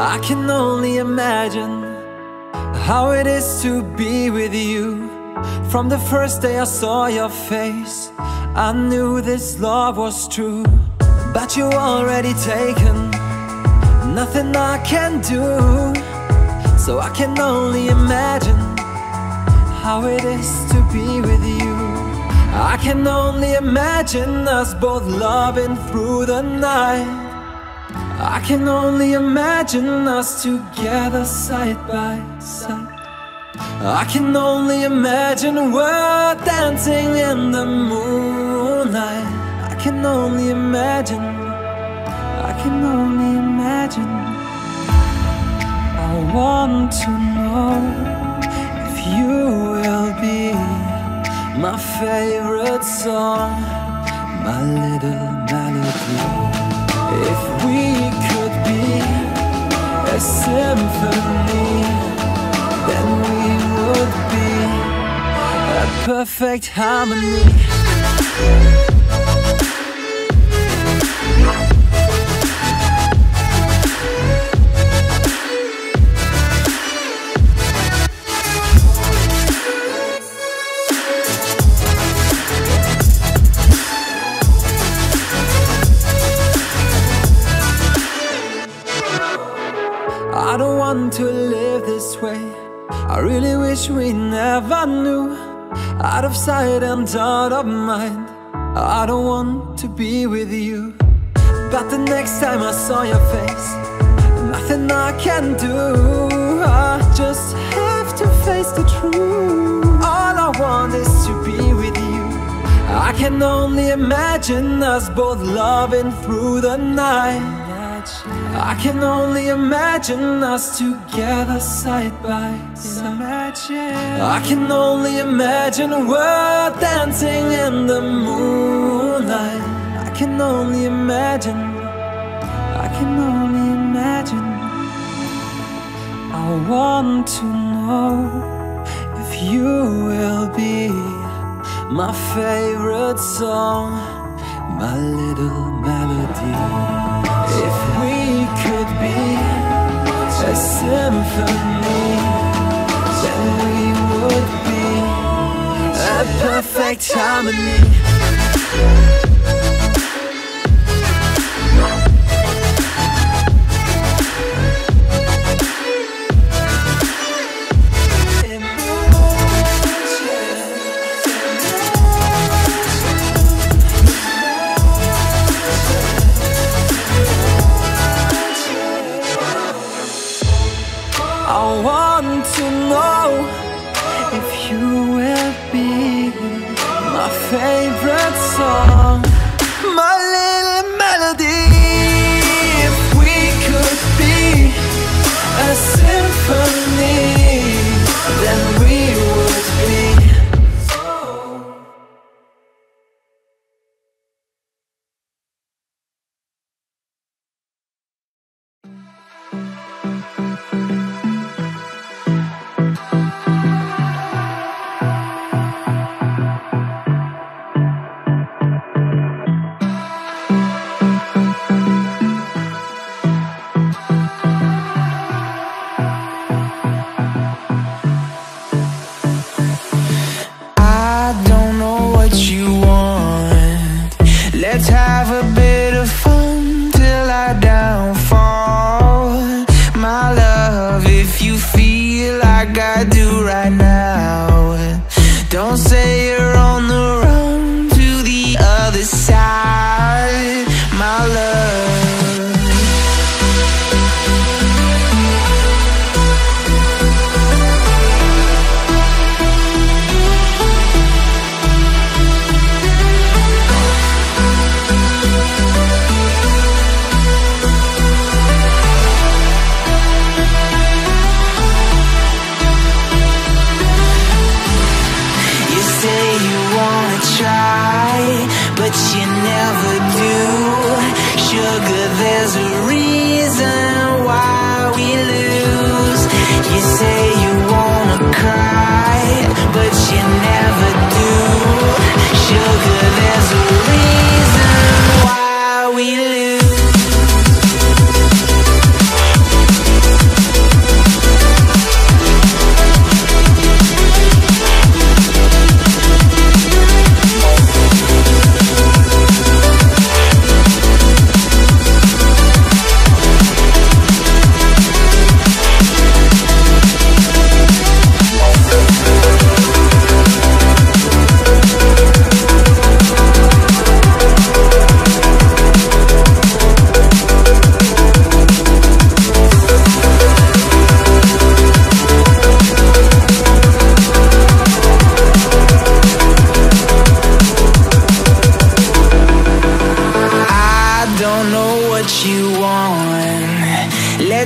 I can only imagine how it is to be with you. From the first day I saw your face, I knew this love was true. But you already taken, nothing I can do. So I can only imagine how it is to be with you. I can only imagine us both loving through the night. I can only imagine us together side by side. I can only imagine we're dancing in the moonlight. I can only imagine. I can only imagine. I want to know if you will be my favorite song, my little melody. If we could be a symphony, then we would be a perfect harmony. Wish we never knew. Out of sight and out of mind. I don't want to be with you. But the next time I saw your face, nothing I can do. I just have to face the truth. All I want is to be with you. I can only imagine us both loving through the night. I can only imagine us together side by side. I can only imagine we're dancing in the moonlight. I can only imagine. I can only imagine. I want to know if you will be my favorite song, my little melody. If we could be a symphony, then we would be a perfect harmony. Know if you will be my favorite song, my little melody. If we could be a symphony,